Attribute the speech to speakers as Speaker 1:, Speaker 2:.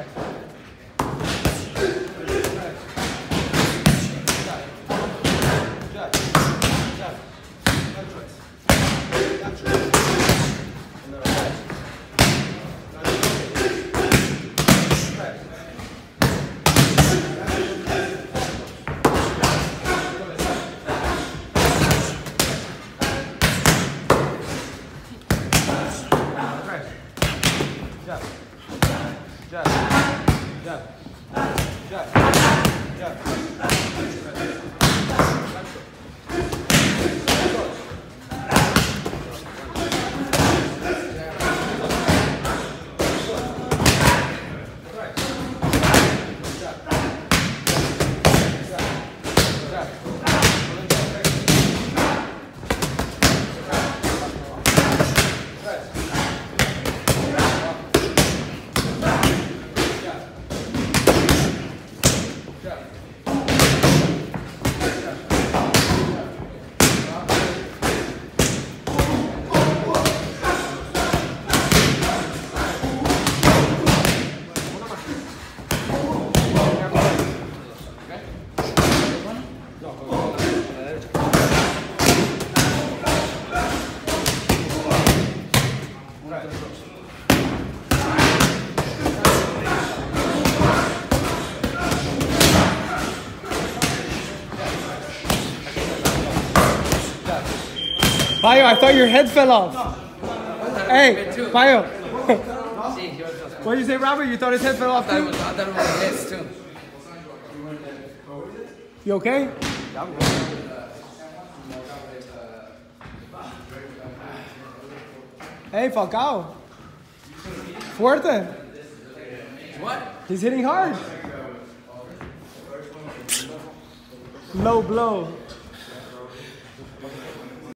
Speaker 1: Jeff. Jeff. Jab. Jab. Jab. Bayo, I thought your head fell off. Hey, Bayo. what did you say, Robert? You thought his head fell off too?
Speaker 2: I thought it was, his too.
Speaker 1: You okay? Hey, Falcao. Fuerte.
Speaker 2: What?
Speaker 1: He's hitting hard. Low blow.